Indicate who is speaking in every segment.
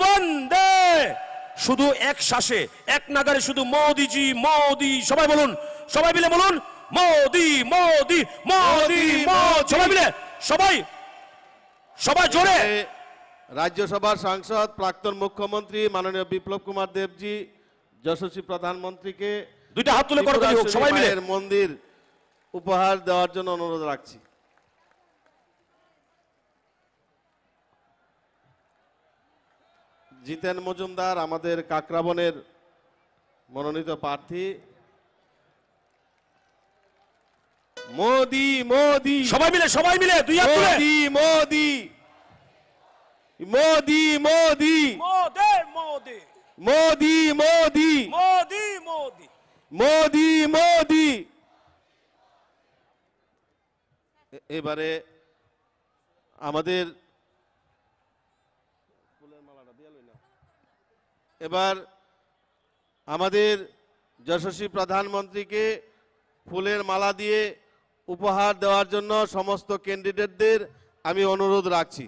Speaker 1: বন্দে শুধু এক শ্বাসে এক নাগারে শুধু মোদিজি মোদি সবাই বলুন সবাই মিলে বলুন মোদি মোদি মোদি সবাই মিলে সবাই সবাই জোরে।
Speaker 2: রাজ্যসভার সাংসদ প্রাক্তন মুখ্যমন্ত্রী মাননীয় বিপ্লব কুমার দেবজি যশস্বী প্রধানমন্ত্রীকে
Speaker 1: দুইটা হাত তুলে সবাই মিলে।
Speaker 2: মন্দির উপহার দেওয়ার জন্য অনুরোধ রাখছি। জিতেন মজুমদার আমাদের কাকরাবনের মনোনীত প্রার্থী। মোদি মোদি।
Speaker 1: সবাই মিলে সবাই মিলে দুই
Speaker 2: মোদি মোদি। মোদি মোদি।
Speaker 1: মোদি মোদি।
Speaker 2: মোদি মোদি।
Speaker 1: মোদি মোদি।
Speaker 2: মোদি এবারে আমাদের এবার আমাদের যশস্বী প্রধানমন্ত্রীকে ফুলের মালা দিয়ে উপহার দেওয়ার জন্য সমস্ত ক্যান্ডিডেটদের আমি অনুরোধ রাখছি।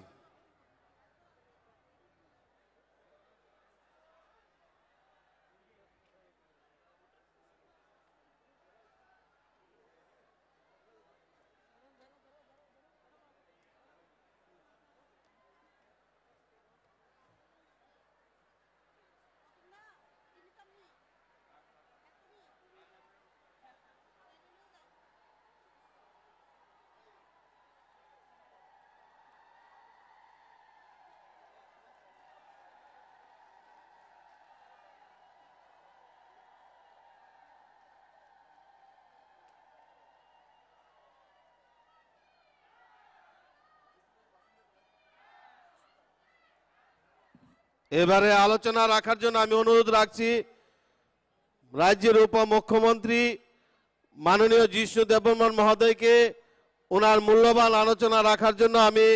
Speaker 2: এবারে আলোচনা রাখার জন্য আমি অনুরোধ রাখছি, রাজ্যের উপমুখ্যমন্ত্রী মাননীয় জিষ্ণু দেববর্মন মহোদয়কে ওনার মূল্যবান আলোচনা রাখার জন্য আমি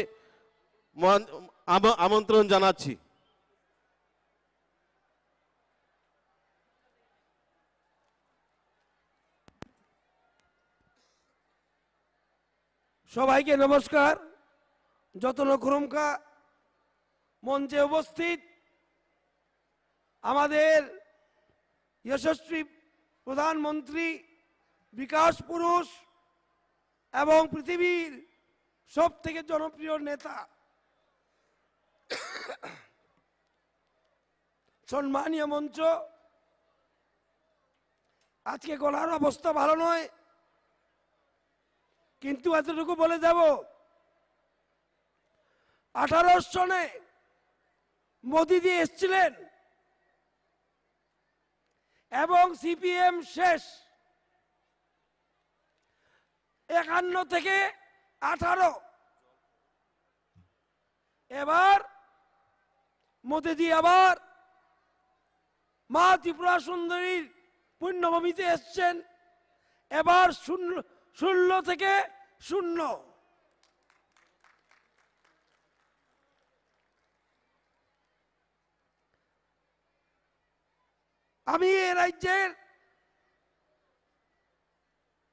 Speaker 2: আমন্ত্রণ জানাচ্ছি।
Speaker 3: সবাইকে নমস্কার। যতন খুরমকা মঞ্চে উপস্থিত। আমাদের যশস্বী প্রধানমন্ত্রী, বিকাশ পুরুষ এবং পৃথিবীর সব থেকে জনপ্রিয় নেতা, সম্মানীয় মঞ্চ, আজকে গলার অবস্থা ভালো নয়, কিন্তু এতটুকু বলে যাব, আঠারো সনে মোদিজি এসছিলেন। এবং সিপিএম শেষ। একান্ন থেকে আঠারো। এবার মোদিজি আবার মা ত্রিপুরা সুন্দরীর পুণ্যভূমিতে এসছেন। এবার শূন্য শূন্য থেকে শূন্য। আমি এ রাজ্যের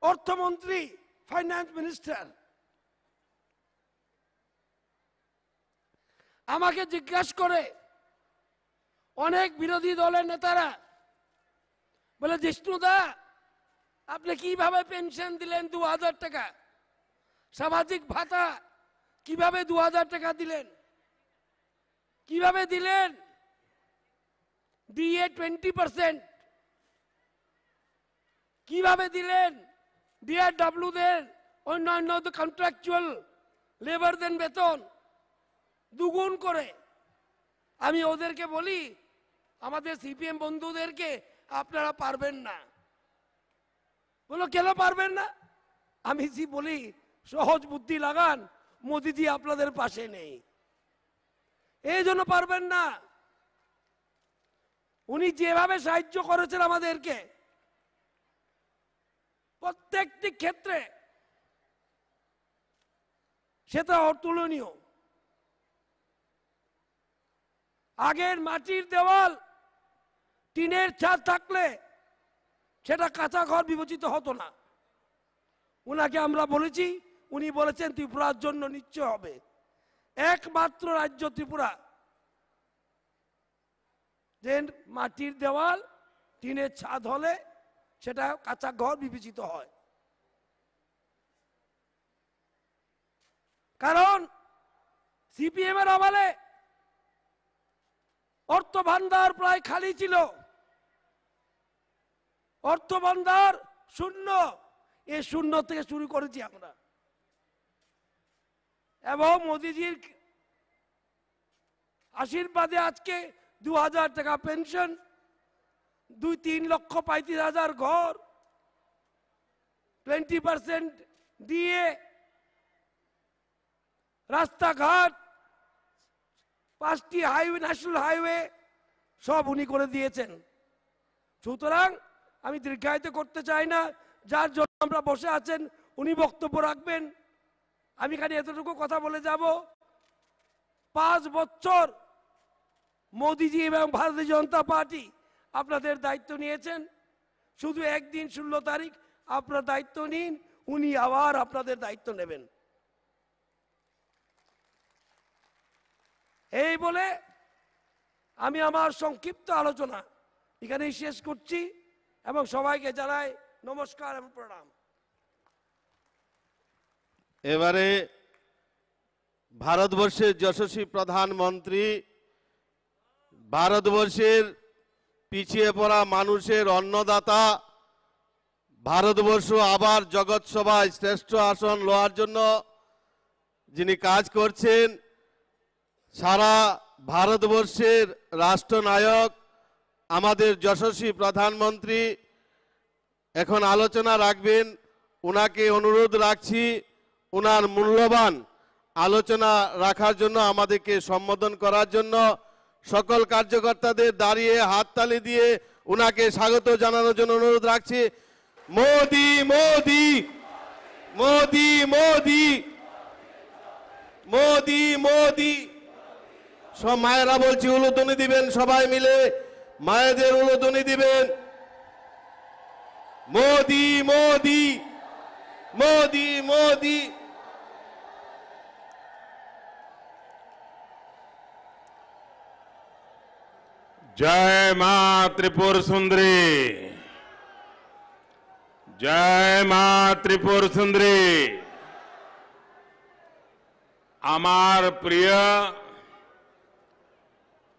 Speaker 3: অর্থমন্ত্রী ফাইন্যান্স মিনিস্টার আমাকে জিজ্ঞাসা করে অনেক বিরোধী দলের নেতারা বলে জিষ্ণুদা আপনি কীভাবে পেনশন দিলেন দু হাজার টাকা? সামাজিক ভাতা কীভাবে দু হাজার টাকা দিলেন? কীভাবে দিলেন? ডিএ টোয়েন্টি পার্সেন্ট কীভাবে দিলেন? ডিআরডাব্লিউদের অন্যান্য কন্ট্রাকচুয়াল লেবারদের বেতন, দুগুণ করে। আমি ওদেরকে বলি, আমাদের সিপিএম বন্ধুদেরকে আপনারা পারবেন না। বলো, কেন পারবেন না? আমি জি বলি, সহজ বুদ্ধি লাগান, মোদিজি আপনাদের পাশে নেই। এই জন্য পারবেন না। উনি যেভাবে সাহায্য করেছেন আমাদেরকে, প্রত্যেকটি ক্ষেত্রে সেটা অতুলনীয়। আগের মাটির দেওয়াল টিনের ছাদ থাকলে সেটা কাঁচা ঘর বিবেচিত হতো না। ওনাকে আমরা বলেছি, উনি বলেছেন ত্রিপুরার জন্য নিশ্চয় হবে। একমাত্র রাজ্য ত্রিপুরা। যে মাটির দেওয়াল, টিনের ছাদ হলে সেটা কাঁচা ঘর বিবেচিত হয়। কারণ সিপিএম এর আমলে অর্থ ভান্ডার প্রায় খালি ছিল। অর্থ ভান্ডার শূন্য এই শূন্য থেকে শুরু করেছি আমরা। এবং মোদিজির আশীর্বাদে আজকে দু হাজার টাকা পেনশন, দুই তিন লক্ষ পঁয়ত্রিশ হাজার ঘর টোয়েন্টি পার্সেন্ট দিয়ে রাস্তাঘাট, পাঁচটি হাইওয়ে ন্যাশনাল হাইওয়ে সব উনি করে দিয়েছেন। সুতরাং আমি দীর্ঘায়িত করতে চাই না, যার জন্য আমরা বসে আছেন, উনি বক্তব্য রাখবেন। আমি খালি এতটুকু কথা বলে যাব। পাঁচ বছর মোদিজি এবং ভারতীয় জনতা পার্টি আপনাদের দায়িত্ব নিয়েছেন। শুধু একদিন ষোলো তারিখ, আপনার দায়িত্ব নিন, উনি আবার আপনাদের দায়িত্ব নেবেন। এই বলে আমি আমার সংক্ষিপ্ত আলোচনা এখানেই শেষ করছি এবং সবাইকে জানাই নমস্কার এবং প্রণাম।
Speaker 2: এবারে ভারতবর্ষের যশস্বী প্রধানমন্ত্রী ভারতবর্ষের পিছিয়ে পড়া মানুষের অন্নদাতা, ভারতবর্ষ আবার জগৎসভায় শ্রেষ্ঠ আসন লওয়ার জন্য যিনি কাজ করছেন, সারা ভারতবর্ষের রাষ্ট্রনায়ক, আমাদের যশস্বী প্রধানমন্ত্রী, এখন আলোচনা রাখবেন ওনাকে অনুরোধ রাখছি ওনার মূল্যবান আলোচনা রাখার জন্য, আমাদেরকে সম্বোধন করার জন্য। সকল কার্যকর্তাদের দাঁড়িয়ে হাততালি দিয়ে ওনাকে স্বাগত জানানোর জন্য অনুরোধ রাখছি। মোদি মোদি মোদি মোদি মোদি মোদি। সব মায়েরা বলছি, উলুধ্বনি দিবেন সবাই মিলে। মায়েদের উলুধ্বনি দিবেন। মোদি মোদি মোদি মোদি।
Speaker 4: जय मां त्रिपुर सुंदरी जय मां त्रिपुर सुंदरी আমার প্রিয়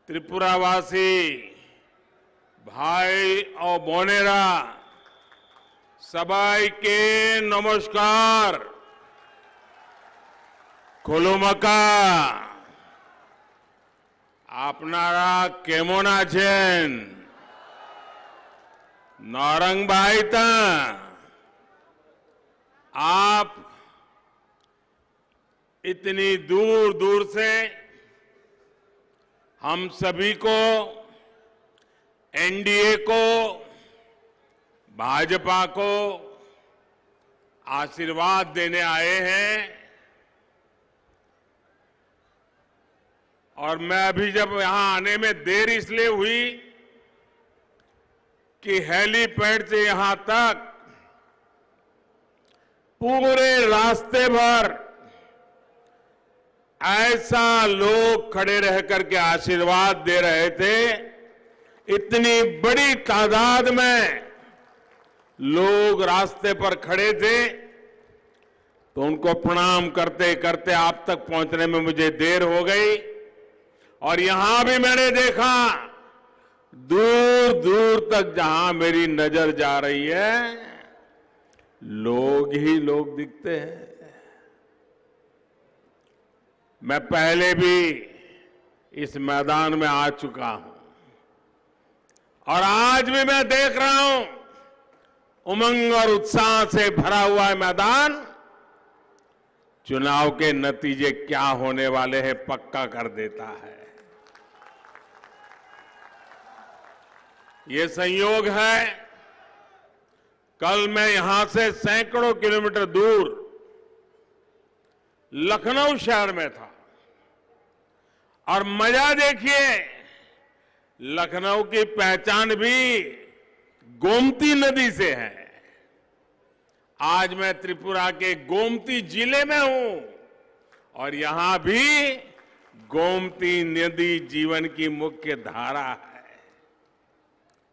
Speaker 4: ত্রিপুরাবাসী ভাই ও বোনেরা সবাইকে নমস্কার খোলুমাকা આપનારા કેમોના છે નોરંગભાઈ आप इतनी दूर दूर से हम सभी को, एनडीए को, भाजपा को आशीर्वाद देने आए हैं। और मैं अभी जब यहाँ आने में देर इसलिए हुई कि हेलीपैड से यहाँ तक पूरे रास्ते भर ऐसा लोग खड़े रह करके आशीर्वाद दे रहे थे, इतनी बड़ी तादाद में लोग रास्ते पर खड़े थे तो उनको प्रणाम करते करते आप तक पहुँचने में मुझे देर हो गई। और यहाँ भी मैंने देखा, दूर दूर तक जहाँ मेरी नज़र जा रही है, लोग ही लोग दिखते हैं। मैं पहले भी इस मैदान में आ चुका हूँ और आज भी मैं देख रहा हूँ, उमंग और उत्साह से भरा हुआ है मैदान। चुनाव के नतीजे क्या होने वाले हैं पक्का कर देता है। ये संयोग है। कल मैं यहाँ से सैकड़ों किलोमीटर दूर लखनऊ शहर में था। और मज़ा देखिए, लखनऊ की पहचान भी गोमती नदी से है। आज मैं त्रिपुरा के गोमती ज़िले में हूँ और यहाँ भी गोमती नदी जीवन की मुख्य धारा है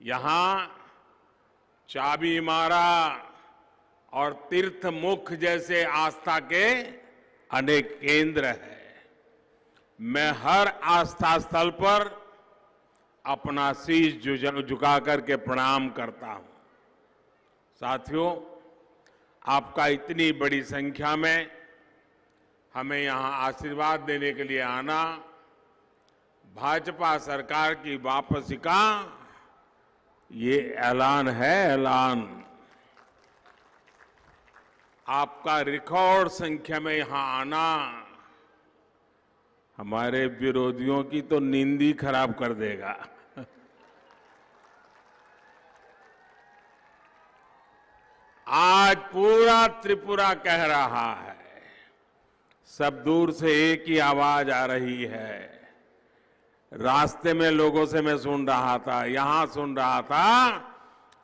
Speaker 4: यहाँ चाबी मारा और तीर्थ मुख जैसे आस्था के अनेक केंद्र है। मैं हर आस्था स्थल पर अपना शीश झुका करके प्रणाम करता हूँ। साथियों, आपका इतनी बड़ी संख्या में हमें यहाँ आशीर्वाद देने के लिए आना, भाजपा सरकार की वापसी का ये ऐलान है, ऐलान। आपका रिकॉर्ड संख्या में यहाँ आना। हमारे विरोधियों की तो नींद खराब कर देगा। आज पूरा त्रिपुरा कह रहा है। सब दूर से एक ही आवाज़ आ रही है। रास्ते में लोगों से मैं सुन रहा था, यहाँ सुन रहा था,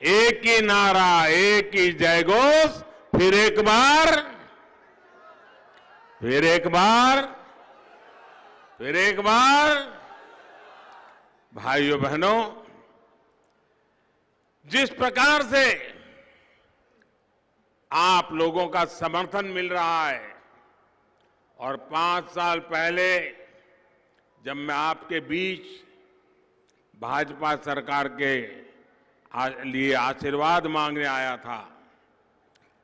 Speaker 4: एक ही नारा, एक ही जयघोष, फिर एक बार, फिर एक बार, फिर एक बार। भाइयों बहनों, जिस प्रकार से आप लोगों का समर्थन मिल रहा है, और पाँच साल पहले जब मैं आपके बीच भाजपा सरकार के लिए आशीर्वाद मांगने आया था,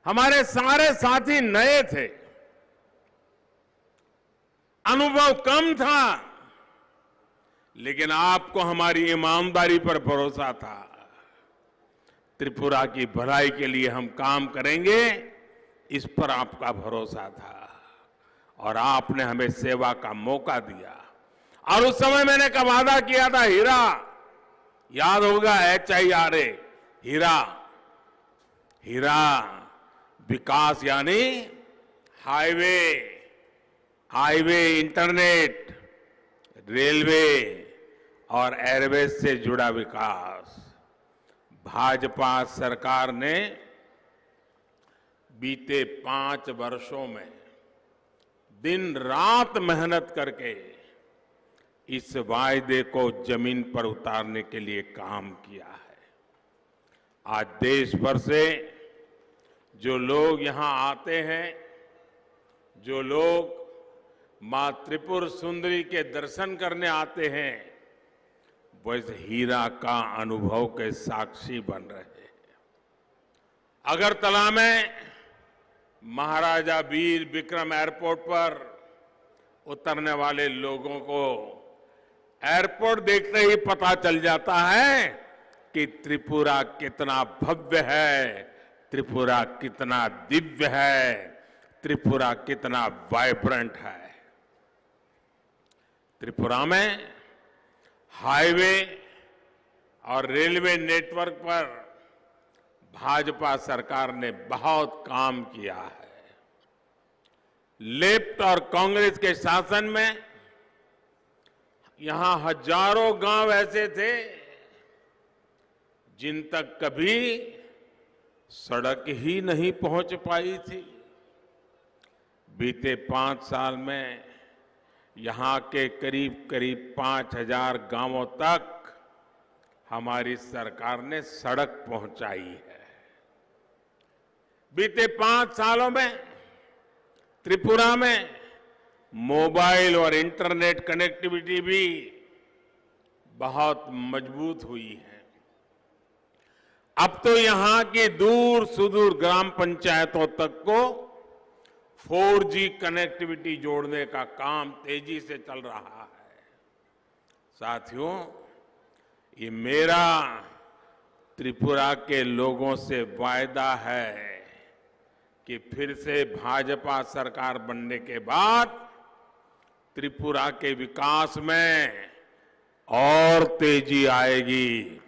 Speaker 4: हमारे सारे साथी नए थे। अनुभव कम था, लेकिन आपको हमारी ईमानदारी पर भरोसा था। त्रिपुरा की भलाई के लिए हम काम करेंगे, इस पर आपका भरोसा था, और आपने हमें सेवा का मौका दिया। और उस समय मैंने का वादा किया था, हीरा। याद होगा एच आई आर ए हीरा। हीरा। विकास यानी हाईवे। हाईवे, इंटरनेट, रेलवे और एयरवेज से जुड़ा विकास। भाजपा सरकार ने बीते पाँच वर्षों में दिन रात मेहनत करके इस वायदे को ज़मीन पर उतारने के लिए काम किया है। आज देश भर से जो लोग यहाँ आते हैं, जो लोग माँ त्रिपुर सुंदरी के दर्शन करने आते हैं वो इस हीरा का अनुभव के साक्षी बन रहे हैं। अगरतला में महाराजा वीर विक्रम एयरपोर्ट पर उतरने वाले लोगों को एयरपोर्ट देखते ही पता चल जाता है कि त्रिपुरा कितना भव्य है, त्रिपुरा कितना दिव्य है, त्रिपुरा कितना वाइब्रेंट है। त्रिपुरा में हाईवे और रेलवे नेटवर्क पर भाजपा सरकार ने बहुत काम किया है। लेफ़्ट और कांग्रेस के शासन में यहाँ हज़ारों गाँव ऐसे थे जिन तक कभी सड़क ही नहीं पहुँच पाई थी। बीते पाँच साल में यहाँ के करीब करीब पाँच हज़ार गाँवों तक हमारी सरकार ने सड़क पहुंचाई है। बीते पाँच सालों में त्रिपुरा में मोबाइल और इंटरनेट कनेक्टिविटी भी बहुत मज़बूत हुई है। अब तो यहाँ की दूर सुदूर ग्राम पंचायतों तक को 4G कनेक्टिविटी जोड़ने का काम तेज़ी से चल रहा है। साथियों, ये मेरा त्रिपुरा के लोगों से वायदा है कि फिर से भाजपा सरकार बनने के बाद त्रिपुरा के विकास में और तेज़ी आएगी।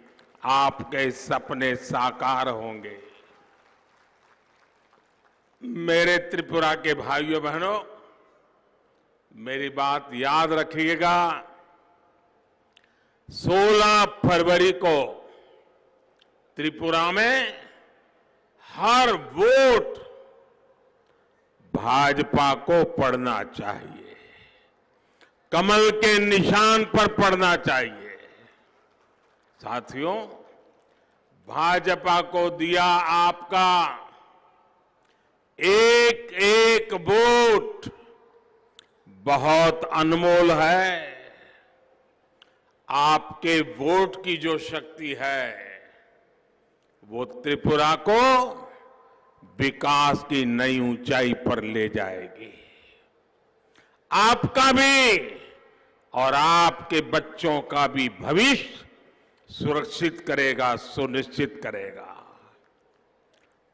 Speaker 4: आपके सपने साकार होंगे। मेरे त्रिपुरा के भाइयों बहनों, मेरी बात याद रखिएगा। 16 फरवरी को त्रिपुरा में हर वोट भाजपा को पड़ना चाहिए। कमल के निशान पर पड़ना चाहिए। साथियों, भाजपा को दिया आपका एक एक वोट। बहुत अनमोल है। आपके वोट की जो शक्ति है, वो त्रिपुरा को विकास की नई ऊंचाई पर ले जाएगी। आपका भी और आपके बच्चों का भी भविष्य सुरक्षित करेगा, सुनिश्चित करेगा।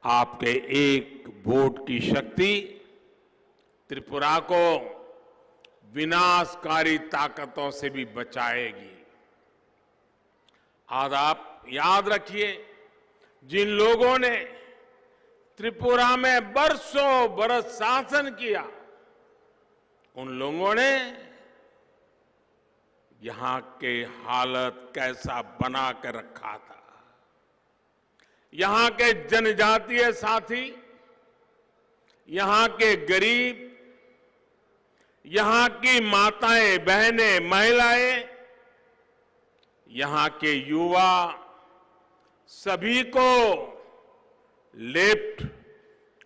Speaker 4: आपके एक वोट की शक्ति त्रिपुरा को विनाशकारी ताकतों से भी बचाएगी। आज आप याद रखिए, जिन लोगों ने त्रिपुरा में बरसों बरस शासन किया, उन लोगों ने यहाँ के हालत कैसा बना कर रखा था। यहाँ के जनजातीय साथी, यहाँ के गरीब, यहाँ की माताएँ, बहनें, महिलाएँ, यहाँ के युवा सभी को लेफ़्ट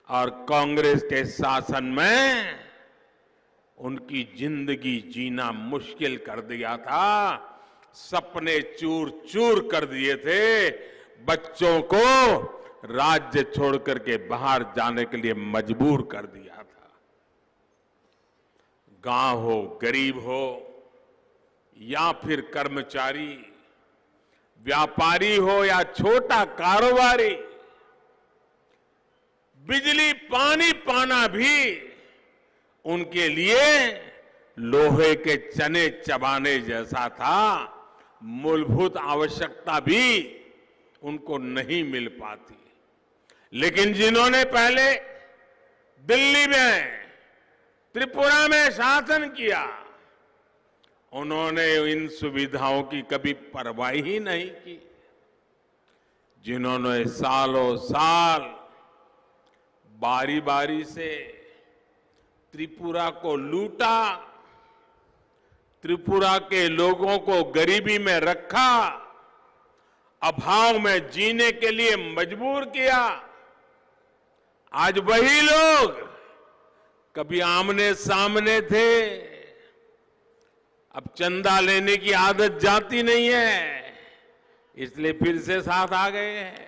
Speaker 4: और कांग्रेस के शासन में उनकी ज़िंदगी जीना मुश्किल कर दिया था। सपने चूर चूर कर दिए थे। बच्चों को राज्य छोड़ करके बाहर जाने के लिए मजबूर कर दिया था। गाँव हो, गरीब हो, या फिर कर्मचारी, व्यापारी हो या छोटा कारोबारी, बिजली पानी पाना भी उनके लिए लोहे के चने चबाने जैसा था। मूलभूत आवश्यकता भी उनको नहीं मिल पाती। लेकिन जिन्होंने पहले दिल्ली में, त्रिपुरा में शासन किया, उन्होंने इन सुविधाओं की कभी परवाह ही नहीं की। जिन्होंने सालों साल बारी बारी से त्रिपुरा को लूटा, त्रिपुरा के लोगों को गरीबी में रखा, अभाव में जीने के लिए मजबूर किया। आज वही लोग कभी आमने सामने थे, अब चंदा लेने की आदत जाती नहीं है, इसलिए फिर से साथ आ गए हैं।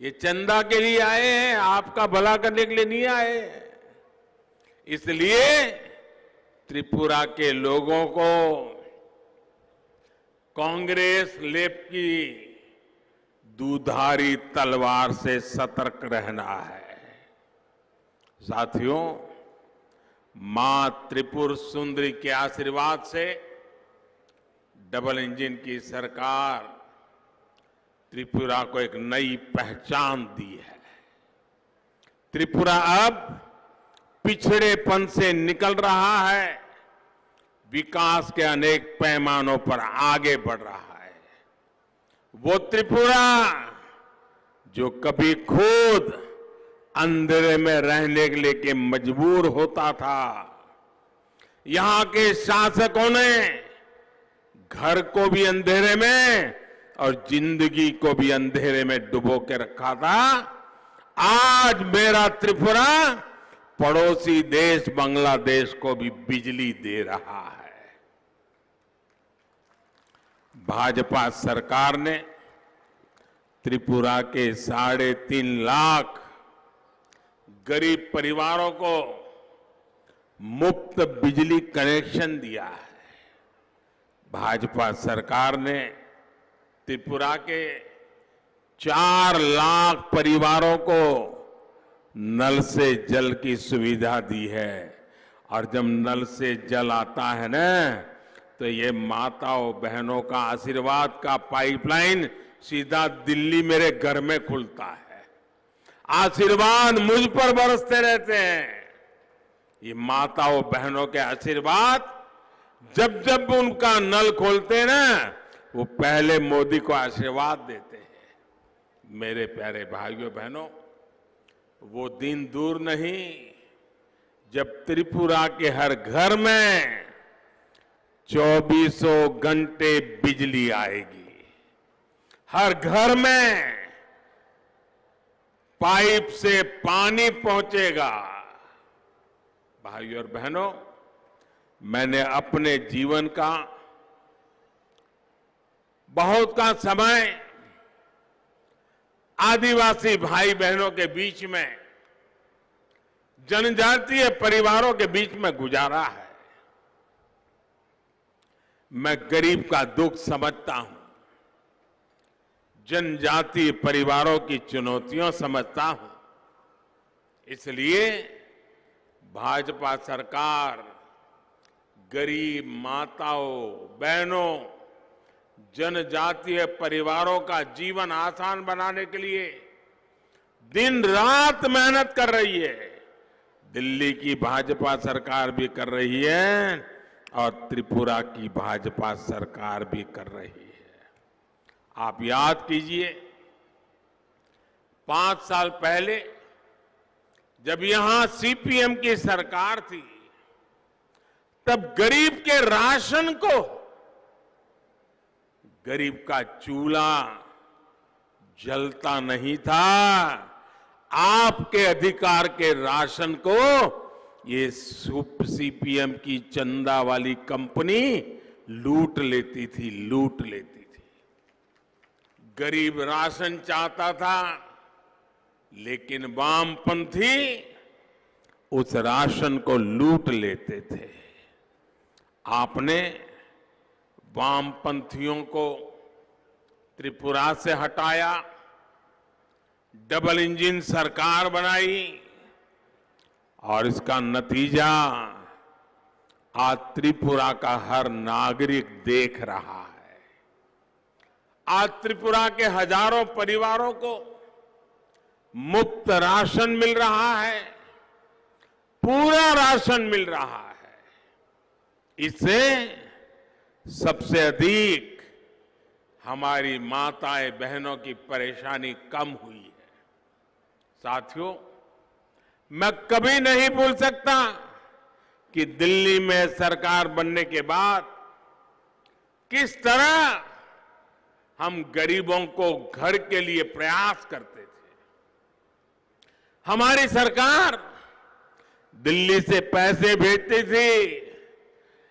Speaker 4: ये चंदा के लिए आए हैं, आपका भला करने के लिए नहीं आए इसलिए त्रिपुरा के लोगों को कांग्रेस लेप की दूधारी तलवार से सतर्क रहना है। साथियों, माँ त्रिपुर सुंदरी के आशीर्वाद से डबल इंजन की सरकार त्रिपुरा को एक नई पहचान दी है। त्रिपुरा अब पिछड़ेपन से निकल रहा है। विकास के अनेक पैमानों पर आगे बढ़ रहा है। वो त्रिपुरा जो कभी खुद अंधेरे में रहने के लिए मजबूर होता था, यहाँ के शासकों ने घर को भी अंधेरे में और ज़िंदगी को भी अंधेरे में डुबो के रखा था। आज मेरा त्रिपुरा पड़ोसी देश बांग्लादेश को भी बिजली दे रहा है। भाजपा सरकार ने त्रिपुरा के साढ़े तीन लाख गरीब परिवारों को मुफ़्त बिजली कनेक्शन दिया है। भाजपा सरकार ने त्रिपुरा के चार लाख परिवारों को नल से जल की सुविधा दी है। और जब नल से जल आता है ना तो ये माताओं बहनों का आशीर्वाद का पाइपलाइन सीधा दिल्ली मेरे घर में खुलता है। आशीर्वाद मुझ पर बरसते रहते हैं। ये माताओं बहनों के आशीर्वाद जब जब उनका नल खोलते ना, वो पहले मोदी को आशीर्वाद देते हैं। मेरे प्यारे भाइयों बहनों वो दिन दूर नहीं, जब त्रिपुरा के हर घर में चौबीसों घंटे बिजली आएगी। हर घर में पाइप से पानी पहुंचेगा। भाइयों और बहनों, मैंने अपने जीवन का बहुत का समय आदिवासी भाई बहनों के बीच में, जनजातीय परिवारों के बीच में गुजारा है। मैं गरीब का दुख समझता हूँ, जनजातीय परिवारों की चुनौतियों समझता हूँ। इसलिए भाजपा सरकार गरीब माताओं, बहनों जनजातीय परिवारों का जीवन आसान बनाने के लिए दिन रात मेहनत कर रही है। दिल्ली की भाजपा सरकार भी कर रही है और त्रिपुरा की भाजपा सरकार भी कर रही है। आप याद कीजिए, पाँच साल पहले जब यहाँ सीपीएम की सरकार थी, तब गरीब के राशन को गरीब का चूल्हा जलता नहीं था। आपके अधिकार के राशन को ये सुप सीपीएम की चंदा वाली कंपनी लूट लेती थी, लूट लेती थी। गरीब राशन चाहता था, लेकिन वामपंथी उस राशन को लूट लेते थे। आपने वामपंथियों को त्रिपुरा से हटाया, डबल इंजन सरकार बनाई और इसका नतीजा आज त्रिपुरा का हर नागरिक देख रहा है। आज त्रिपुरा के हज़ारों परिवारों को मुफ़्त राशन मिल रहा है, पूरा राशन मिल रहा है। इससे सबसे अधिक हमारी माताएँ बहनों की परेशानी कम हुई है। साथियों, मैं कभी नहीं भूल सकता कि दिल्ली में सरकार बनने के बाद किस तरह हम गरीबों को घर के लिए प्रयास करते थे। हमारी सरकार दिल्ली से पैसे भेजती थी,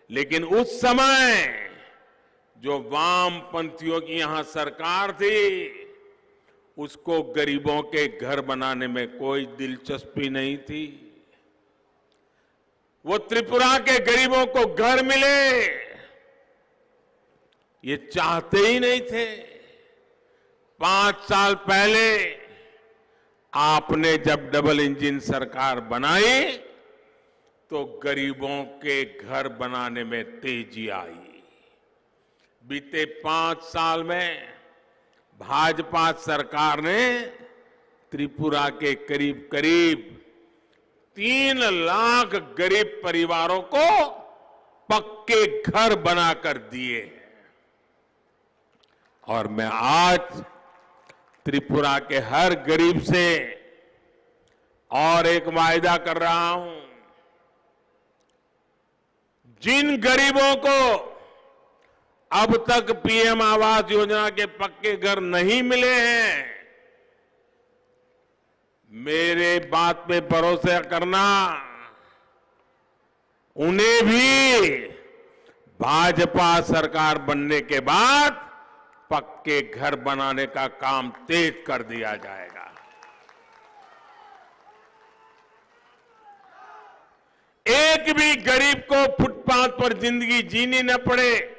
Speaker 4: लेकिन उस समय जो वामपंथियों की यहाँ सरकार थी, उसको गरीबों के घर बनाने में कोई दिलचस्पी नहीं थी। वो त्रिपुरा के गरीबों को घर मिले, ये चाहते ही नहीं थे। पाँच साल पहले आपने जब डबल इंजन सरकार बनाई तो गरीबों के घर बनाने में तेज़ी आई। बीते पाँच साल में भाजपा सरकार ने त्रिपुरा के करीब करीब तीन लाख गरीब परिवारों को पक्के घर बनाकर दिए और मैं आज त्रिपुरा के हर गरीब से और एक वायदा कर रहा हूँ, जिन गरीबों को अब तक पीएम आवास योजना के पक्के घर नहीं मिले हैं। मेरे बात पे भरोसा करना, उन्हें भी भाजपा सरकार बनने के बाद पक्के घर बनाने का काम तेज कर दिया जाएगा। एक भी गरीब को फुटपाथ पर ज़िंदगी जीनी न पड़े।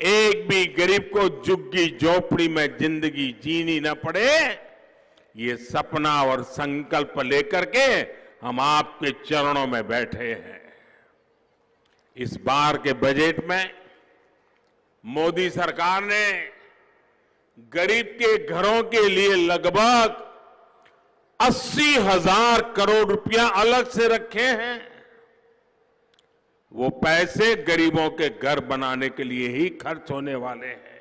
Speaker 4: एक भी गरीब को झुग्गी झोपड़ी में ज़िंदगी जीनी न पड़े, ये सपना और संकल्प लेकर के हम आपके चरणों में बैठे हैं। इस बार के बजट में मोदी सरकार ने गरीब के घरों के लिए लगभग अस्सी हज़ार करोड़ रुपया अलग से रखे हैं। वो पैसे गरीबों के घर बनाने के लिए ही खर्च होने वाले हैं।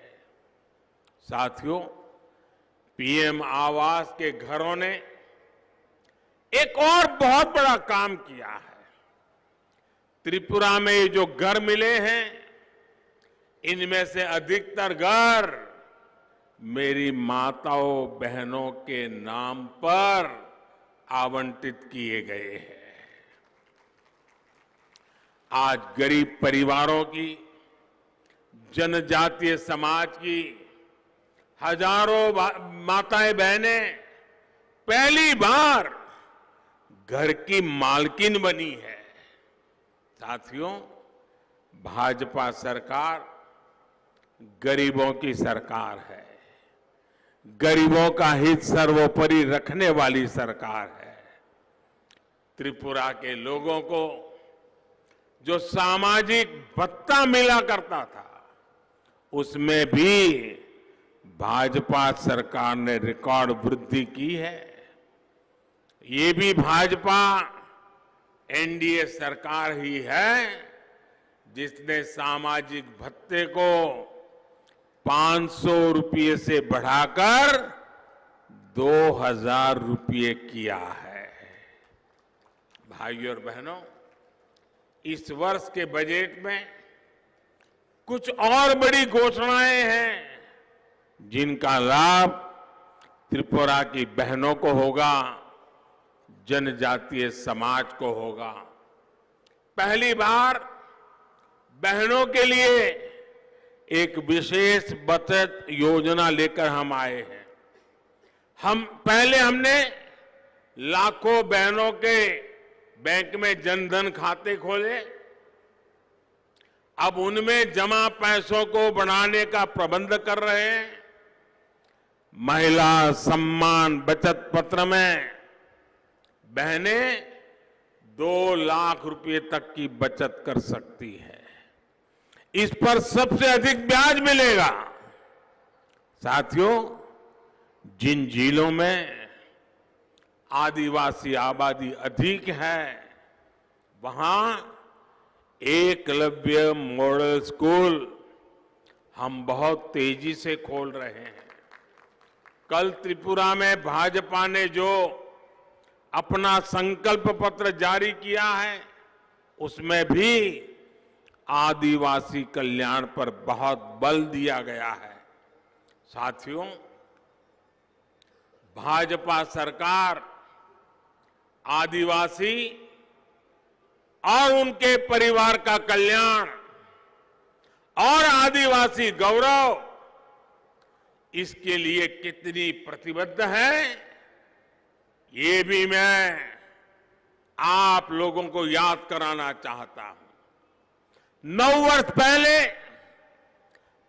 Speaker 4: साथियों, पीएम आवास के घरों ने एक और बहुत बड़ा काम किया है। त्रिपुरा में ये जो घर मिले हैं, इनमें से अधिकतर घर मेरी माताओं बहनों के नाम पर आवंटित किए गए हैं। आज गरीब परिवारों की, जनजातीय समाज की, हज़ारों माताएँ बहनें, पहली बार घर की मालकिन बनी है। साथियों, भाजपा सरकार गरीबों की सरकार है। गरीबों का हित सर्वोपरि रखने वाली सरकार है। त्रिपुरा के लोगों को जो सामाजिक भत्ता मिला करता था, उसमें भी भाजपा सरकार ने रिकॉर्ड वृद्धि की है। ये भी भाजपा एनडीए सरकार ही है, जिसने सामाजिक भत्ते को 500 रुपये से बढ़ाकर 2000 रुपये किया है। भाइयों और बहनों इस वर्ष के बजट में कुछ और बड़ी घोषणाएँ हैं, जिनका लाभ त्रिपुरा की बहनों को होगा, जनजातीय समाज को होगा। पहली बार बहनों के लिए एक विशेष बचत योजना लेकर हम आए हैं। हम, पहले हमने लाखों बहनों के बैंक में जनधन खाते खोले, अब उनमें जमा पैसों को बढ़ाने का प्रबंध कर रहे हैं। महिला सम्मान बचत पत्र में, बहने दो लाख रुपए तक की बचत कर सकती है। इस पर सबसे अधिक ब्याज मिलेगा। साथियों, जिन जिलों में आदिवासी आबादी अधिक है, वहाँ एकलव्य मॉडल स्कूल हम बहुत तेज़ी से खोल रहे हैं। कल त्रिपुरा में भाजपा ने जो अपना संकल्प पत्र जारी किया है, उसमें भी आदिवासी कल्याण पर बहुत बल दिया गया है। साथियों, भाजपा सरकार आदिवासी और उनके परिवार का कल्याण और आदिवासी गौरव इसके लिए कितनी प्रतिबद्ध है, ये भी मैं आप लोगों को याद कराना चाहता हूँ। नौ वर्ष पहले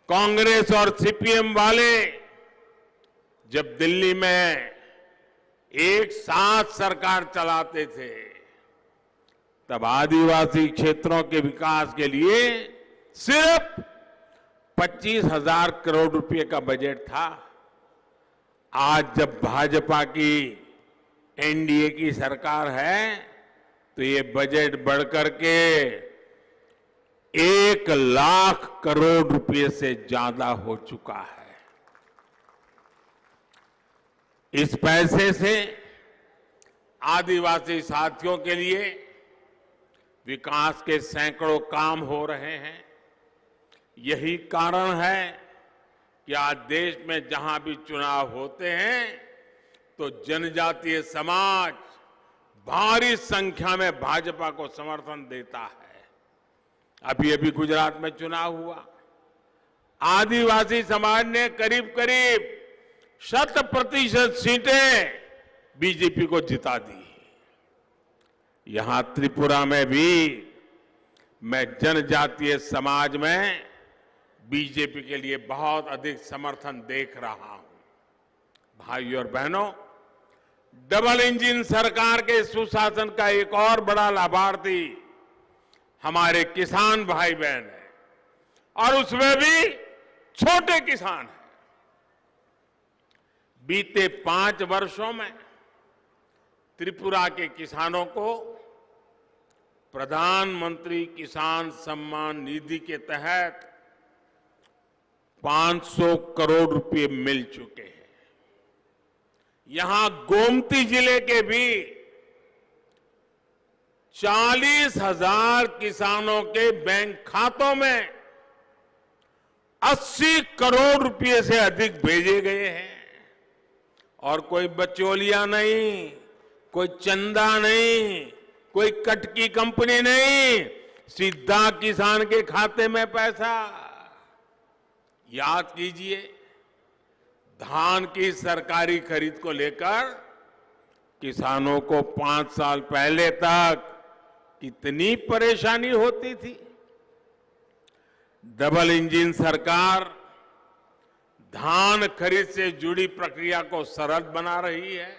Speaker 4: कांग्रेस और सीपीएम वाले जब दिल्ली में एक साथ सरकार चलाते थे, तब आदिवासी क्षेत्रों के विकास के लिए सिर्फ़ पच्चीस हज़ार करोड़ रुपए का बजट था। आज जब भाजपा की एनडीए की सरकार है तो ये बजट बढ़कर के एक लाख करोड़ रुपए से ज़्यादा हो चुका है। इस पैसे से आदिवासी साथियों के लिए विकास के सैकड़ों काम हो रहे हैं। यही कारण है कि आज देश में जहाँ भी चुनाव होते हैं तो जनजातीय समाज भारी संख्या में भाजपा को समर्थन देता है। अभी अभी गुजरात में चुनाव हुआ। आदिवासी समाज ने करीब करीब शत प्रतिशत सीटें बीजेपी को जिता दी। यहाँ त्रिपुरा में भी, मैं जनजातीय समाज में बीजेपी के लिए बहुत अधिक समर्थन देख रहा हूँ। भाइयों और बहनों, डबल इंजन सरकार के सुशासन का एक और बड़ा लाभार्थी हमारे किसान भाई बहन है। और उसमें भी छोटे किसान हैं। बीते पाँच वर्षों में त्रिपुरा के किसानों को प्रधानमंत्री किसान सम्मान निधि के तहत 500 करोड़ रुपए मिल चुके हैं। यहाँ गोमती ज़िले के भी चालीस हज़ार किसानों के बैंक खातों में 80 करोड़ रुपए से अधिक भेजे गए हैं। और कोई बचोलिया नहीं, कोई चंदा नहीं, कोई कटकी कंपनी नहीं, सीधा किसान के खाते में पैसा। याद कीजिए, धान की सरकारी खरीद को लेकर किसानों को पाँच साल पहले तक कितनी परेशानी होती थी। डबल इंजन सरकार धान खरीद से जुड़ी प्रक्रिया को सरल बना रही है।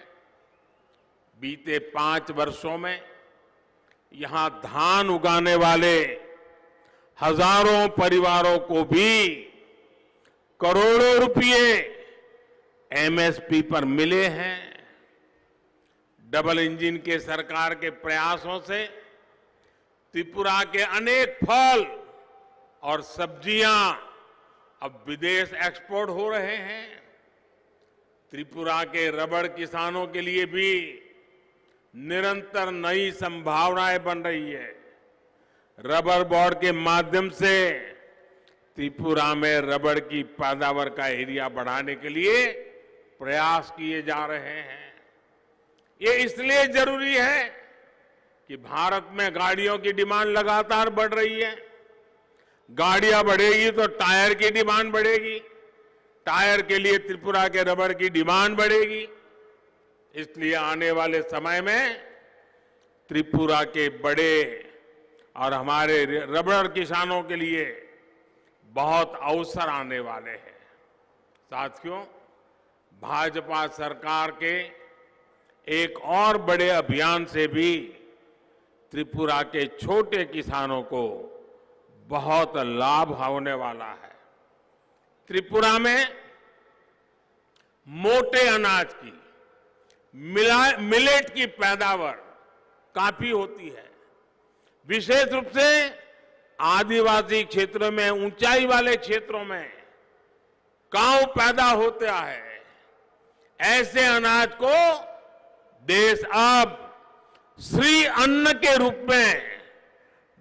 Speaker 4: बीते पाँच वर्षों में यहाँ धान उगाने वाले हज़ारों परिवारों को भी करोड़ों रुपए एमएसपी पर मिले हैं। डबल इंजन के सरकार के प्रयासों से त्रिपुरा के अनेक फल और सब्ज़ियाँ अब विदेश एक्सपोर्ट हो रहे हैं। त्रिपुरा के रबड़ किसानों के लिए भी निरंतर नई संभावनाएँ बन रही है। रबर बोर्ड के माध्यम से त्रिपुरा में रबड़ की पैदावार का एरिया बढ़ाने के लिए प्रयास किए जा रहे हैं। ये इसलिए ज़रूरी है कि भारत में गाड़ियों की डिमांड लगातार बढ़ रही है। गाड़ियाँ बढ़ेगी तो टायर की डिमांड बढ़ेगी। टायर के लिए त्रिपुरा के रबड़ की डिमांड बढ़ेगी। इसलिए आने वाले समय में त्रिपुरा के बड़े और हमारे रबड़ किसानों के लिए बहुत अवसर आने वाले हैं। साथियों, भाजपा सरकार के एक और बड़े अभियान से भी त्रिपुरा के छोटे किसानों को बहुत लाभ होने वाला है। त्रिपुरा में मोटे अनाज की, मिला, मिलेट की पैदावार काफ़ी होती है। विशेष रूप से आदिवासी क्षेत्रों में, ऊंचाई वाले क्षेत्रों में काव पैदा होता है। ऐसे अनाज को देश अब श्री अन्न के रूप में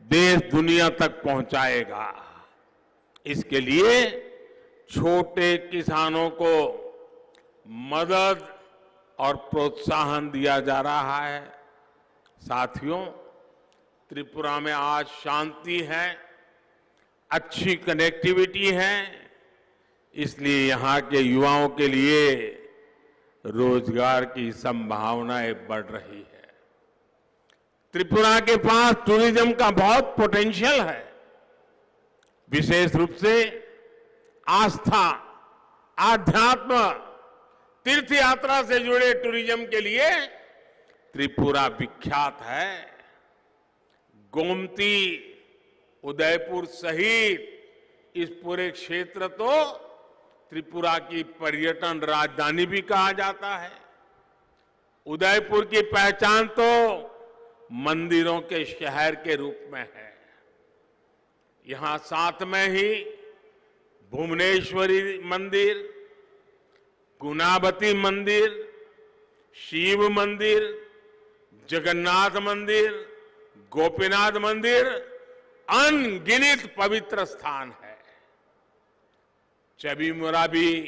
Speaker 4: देश दुनिया तक पहुंचाएगा। इसके लिए छोटे किसानों को मदद और प्रोत्साहन दिया जा रहा है। साथियों, त्रिपुरा में आज शांति है, अच्छी कनेक्टिविटी है, इसलिए यहाँ के युवाओं के लिए रोज़गार की संभावनाएँ बढ़ रही है। त्रिपुरा के पास टूरिज़्म का बहुत पोटेंशियल है। विशेष रूप से आस्था, आध्यात्म तीर्थ यात्रा से जुड़े टूरिज़्म के लिए त्रिपुरा विख्यात है। गोमती, उदयपुर सहित इस पूरे क्षेत्र तो त्रिपुरा की पर्यटन राजधानी भी कहा जाता है। उदयपुर की पहचान तो मंदिरों के शहर के रूप में है। यहाँ साथ में ही भुवनेश्वरी मंदिर गुनावती मंदिर, शिव मंदिर, जगन्नाथ मंदिर, गोपीनाथ मंदिर अनगिनित पवित्र स्थान है। चबीमुरा भी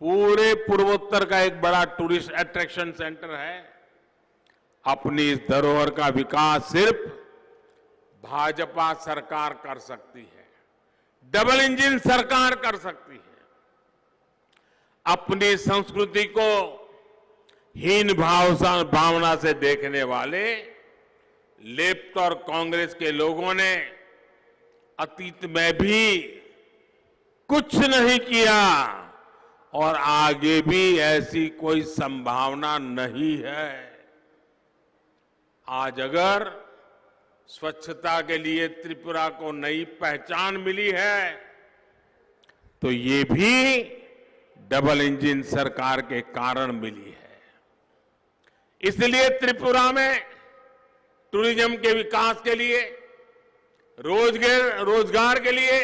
Speaker 4: पूरे पूर्वोत्तर का एक बड़ा टूरिस्ट अट्रैक्शन सेंटर है। अपनी इस धरोहर का विकास सिर्फ़ भाजपा सरकार कर सकती है, डबल इंजन सरकार कर सकती है। अपनी संस्कृति को हीन भाव भावना से देखने वाले लेफ़्ट और कांग्रेस के लोगों ने अतीत में भी कुछ नहीं किया और आगे भी ऐसी कोई संभावना नहीं है। आज अगर स्वच्छता के लिए त्रिपुरा को नई पहचान मिली है तो ये भी डबल इंजन सरकार के कारण मिली है। इसलिए त्रिपुरा में टूरिज़्म के विकास के लिए, रोज़गार रोज़गार के लिए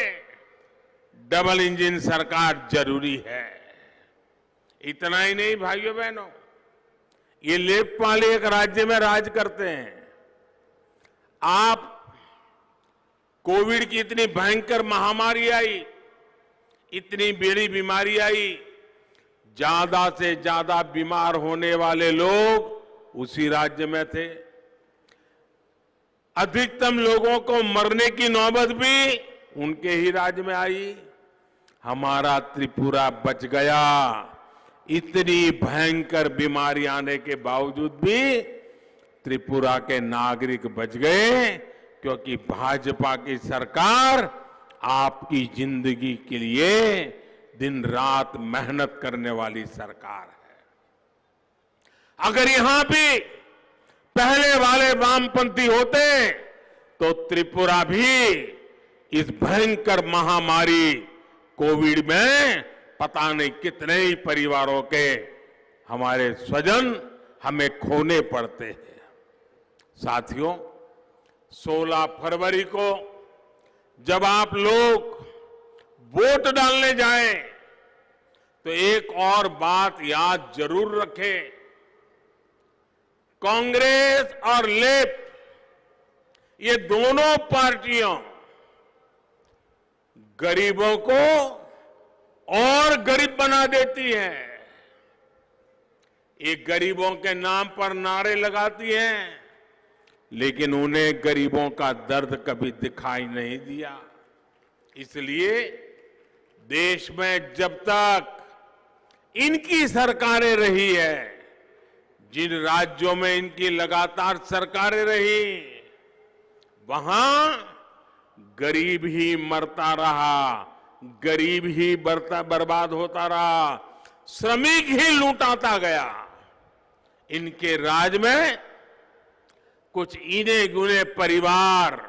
Speaker 4: डबल इंजन सरकार ज़रूरी है। इतना ही नहीं भाइयों बहनों ये लेखपाल एक राज्य में राज करते हैं। आप कोविड की इतनी भयंकर महामारी आई, इतनी बड़ी बीमारी आई, ज़्यादा से ज़्यादा बीमार होने वाले लोग उसी राज्य में थे। अधिकतम लोगों को मरने की नौबत भी उनके ही राज्य में आई। हमारा त्रिपुरा बच गया। इतनी भयंकर बीमारी आने के बावजूद भी त्रिपुरा के नागरिक बच गए, क्योंकि भाजपा की सरकार आपकी ज़िंदगी के लिए दिन रात मेहनत करने वाली सरकार है। अगर यहाँ भी पहले वाले वामपंथी होते तो त्रिपुरा भी इस भयंकर महामारी कोविड में पता नहीं कितने ही परिवारों के हमारे स्वजन हमें खोने पड़ते हैं। साथियों 16 फरवरी को जब आप लोग वोट डालने जाएँ तो एक और बात याद ज़रूर रखें। कांग्रेस और लेप, ये दोनों पार्टियाँ गरीबों को और गरीब बना देती है। ये गरीबों के नाम पर नारे लगाती है, लेकिन उन्हें गरीबों का दर्द कभी दिखाई नहीं दिया। इसलिए देश में जब तक इनकी सरकारें रही है, जिन राज्यों में इनकी लगातार सरकारें रही, वहाँ गरीब ही मरता रहा। गरीब ही बरता, बर्बाद होता रहा, श्रमिक ही लूटाता गया। इनके राज में कुछ इने गुने परिवार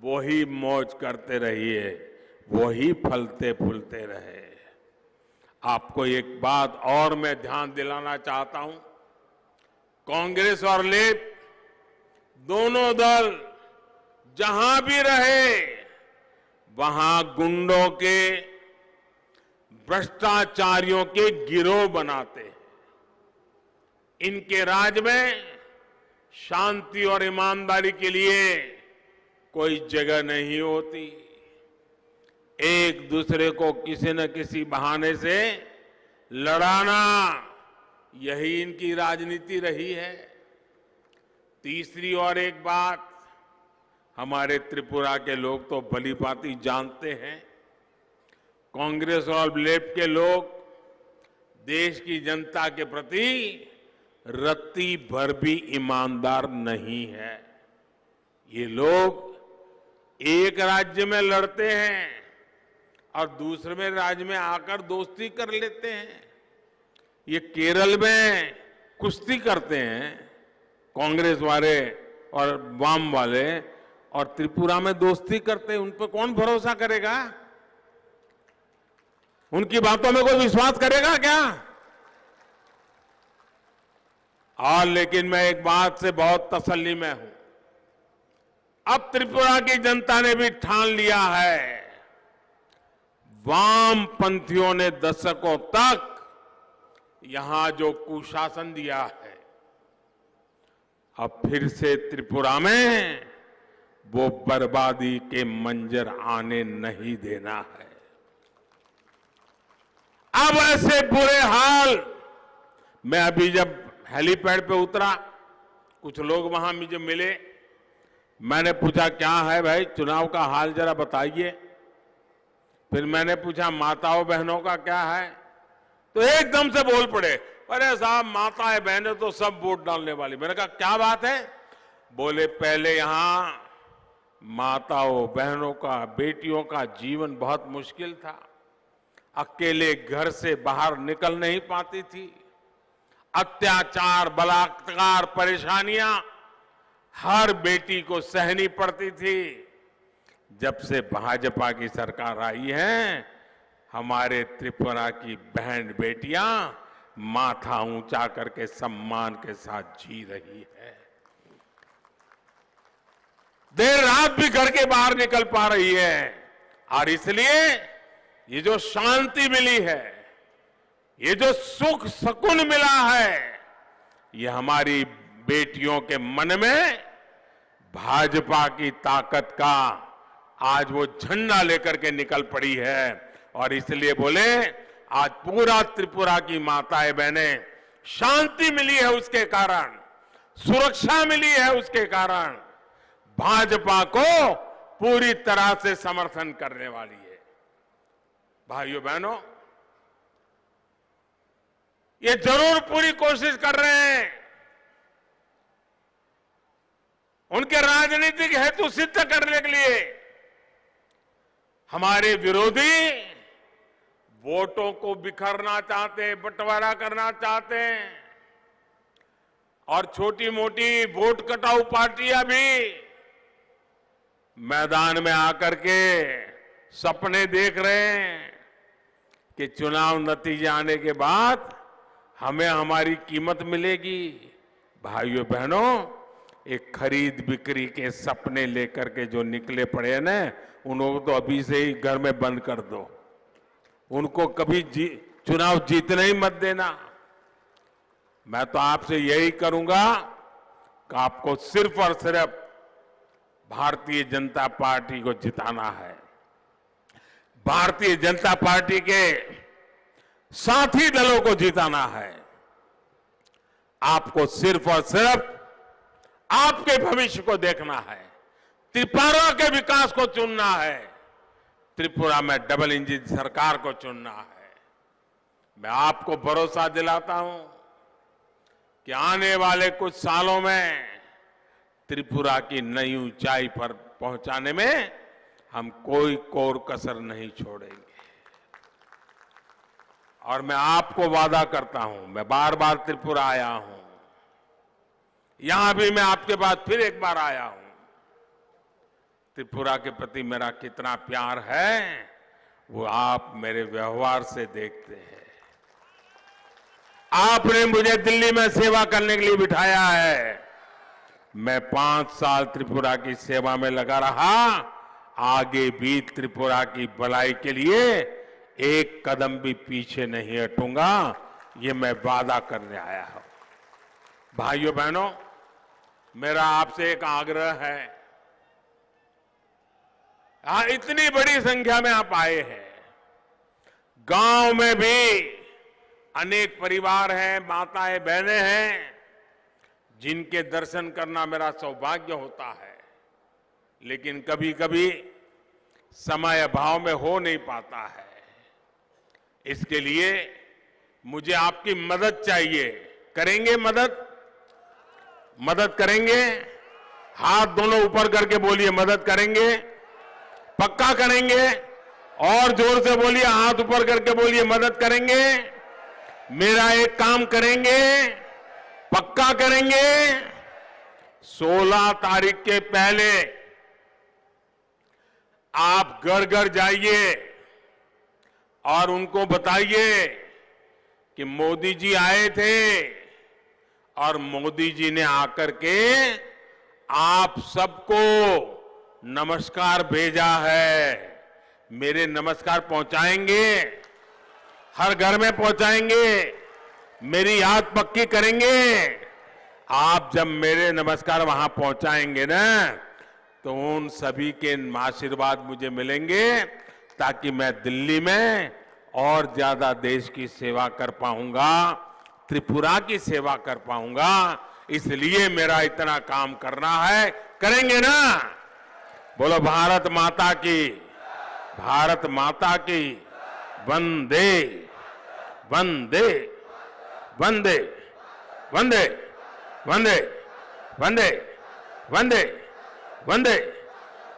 Speaker 4: वही मौज करते रहिए वही फलते फूलते रहे। आपको एक बात और मैं ध्यान दिलाना चाहता हूँ। कांग्रेस और लेप, दोनों दल जहाँ भी रहे वहाँ गुंडों के भ्रष्टाचारियों के गिरोह बनाते हैं। इनके राज में शांति और ईमानदारी के लिए कोई जगह नहीं होती। एक दूसरे को किसी न किसी बहाने से लड़ाना, यही इनकी राजनीति रही है। तीसरी और एक बात हमारे त्रिपुरा के लोग तो भली भांति जानते हैं। कांग्रेस और लेफ़्ट के लोग देश की जनता के प्रति रत्ती भर भी ईमानदार नहीं है। ये लोग एक राज्य में लड़ते हैं और दूसरे में राज्य में आकर दोस्ती कर लेते हैं। ये केरल में कुश्ती करते हैं। कांग्रेस वाले और वाम वाले और त्रिपुरा में दोस्ती करते उन पर कौन भरोसा करेगा? उनकी बातों में कोई विश्वास करेगा क्या? और लेकिन मैं एक बात से बहुत तसल्ली में हूँ। अब त्रिपुरा की जनता ने भी ठान लिया है। वाम पंथियों ने दशकों तक यहाँ जो कुशासन दिया है, अब फिर से त्रिपुरा में वो बर्बादी के मंजर आने नहीं देना है। अब ऐसे बुरे हाल, मैं अभी जब हेलीपैड पे उतरा, कुछ लोग वहाँ मुझे मिले, मैंने पूछा, क्या है भाई, चुनाव का हाल जरा बताइए। फिर मैंने पूछा, माताओं बहनों का क्या है? तो एकदम से बोल पड़े, अरे साहब, माताएँ बहनें तो सब वोट डालने वाली। मैंने कहा, क्या बात है? बोले, पहले यहाँ माताओं, बहनों का, बेटियों का जीवन बहुत मुश्किल था। अकेले घर से बाहर निकल नहीं पाती थी। अत्याचार, बलात्कार, परेशानियाँ हर बेटी को सहनी पड़ती थी। जब से भाजपा की सरकार आई है, हमारे त्रिपुरा की बहन बेटियाँ माथा ऊँचा करके सम्मान के साथ जी रही है। देर रात भी घर के बाहर निकल पा रही है। और इसलिए ये जो शांति मिली है, ये जो सुख सुकून मिला है, ये हमारी बेटियों के मन में भाजपा की ताकत का आज वो झंडा लेकर के निकल पड़ी है। और इसलिए बोले, आज पूरा त्रिपुरा की माताएँ बहनें, शांति मिली है उसके कारण, सुरक्षा मिली है उसके कारण। भाजपा को पूरी तरह से समर्थन करने वाली है। भाइयों बहनों, ये ज़रूर पूरी कोशिश कर रहे हैं। उनके राजनीतिक हेतु सिद्ध करने के लिए हमारे विरोधी वोटों को बिखरना चाहते हैं, बंटवारा करना चाहते हैं। और छोटी मोटी वोट कटाऊ पार्टियाँ भी मैदान में आकर के सपने देख रहे हैं कि चुनाव नतीजे आने के बाद हमें हमारी कीमत मिलेगी। भाइयों बहनों एक खरीद बिक्री के सपने लेकर के जो निकले पड़े हैं ना उनको तो अभी से ही घर में बंद कर दो। उनको कभी जी, चुनाव जीतने ही मत देना। मैं तो आपसे यही करूँगा कि आपको सिर्फ़ और सिर्फ़ भारतीय जनता पार्टी को जिताना है। भारतीय जनता पार्टी के साथी दलों को जिताना है। आपको सिर्फ़ और सिर्फ़ आपके भविष्य को देखना है। त्रिपुरा के विकास को चुनना है। त्रिपुरा में डबल इंजन सरकार को चुनना है। मैं आपको भरोसा दिलाता हूँ कि आने वाले कुछ सालों में त्रिपुरा की नई ऊंचाई पर पहुँचाने में हम कोई कोर कसर नहीं छोड़ेंगे। और मैं आपको वादा करता हूँ, मैं बार बार त्रिपुरा आया हूँ। यहाँ भी मैं आपके पास फिर एक बार आया हूँ। त्रिपुरा के प्रति मेरा कितना प्यार है, वो आप मेरे व्यवहार से देखते हैं। आपने मुझे दिल्ली में सेवा करने के लिए बिठाया है। मैं पाँच साल त्रिपुरा की सेवा में लगा रहा, आगे भी त्रिपुरा की भलाई के लिए एक कदम भी पीछे नहीं हटूँगा। ये मैं वादा करने आया हूँ। भाइयों बहनों, मेरा आपसे एक आग्रह है। यहाँ इतनी बड़ी संख्या में आप आए हैं। गाँव में भी अनेक परिवार हैं, माताएँ, बहनें हैं। जिनके दर्शन करना मेरा सौभाग्य होता है, लेकिन कभी कभी समय अभाव में हो नहीं पाता है। इसके लिए मुझे आपकी मदद चाहिए। करेंगे मदद? मदद करेंगे? हाथ दोनों ऊपर करके बोलिए, मदद करेंगे? पक्का करेंगे? और ज़ोर से बोलिए, हाथ ऊपर करके बोलिए, मदद करेंगे? मेरा एक काम करेंगे? पक्का करेंगे। 16 तारीख के पहले आप घर घर जाइए और उनको बताइए कि मोदी जी आए थे और मोदी जी ने आकर के आप सबको नमस्कार भेजा है। मेरे नमस्कार पहुंचाएँगे, हर घर में पहुंचाएँगे। मेरी याद पक्की करेंगे। आप जब मेरे नमस्कार वहाँ पहुंचाएँगे ना तो उन सभी के आशीर्वाद मुझे मिलेंगे, ताकि मैं दिल्ली में और ज़्यादा देश की सेवा कर पाऊँगा, त्रिपुरा की सेवा कर पाऊँगा। इसलिए मेरा इतना काम करना है। करेंगे ना? बोलो, भारत माता की, भारत माता की, वंदे वंदे। वंदे वंदे वंदे वंदे वंदे वंदे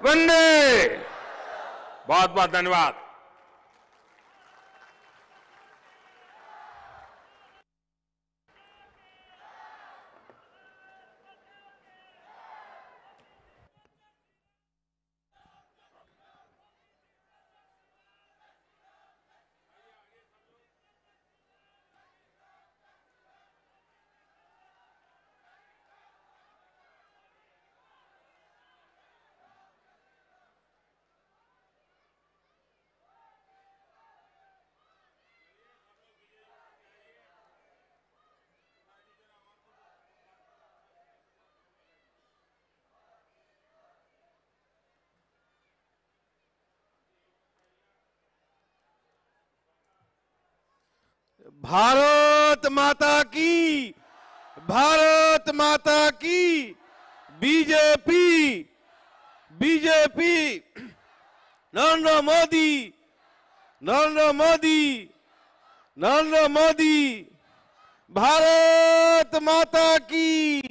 Speaker 4: वंदे। बहुत बहुत धन्यवाद।
Speaker 2: भारत माता की भारत माता की बीजेपी बीजेपी नरेंद्र मोदी नरेंद्र मोदी नरेंद्र मोदी भारत माता की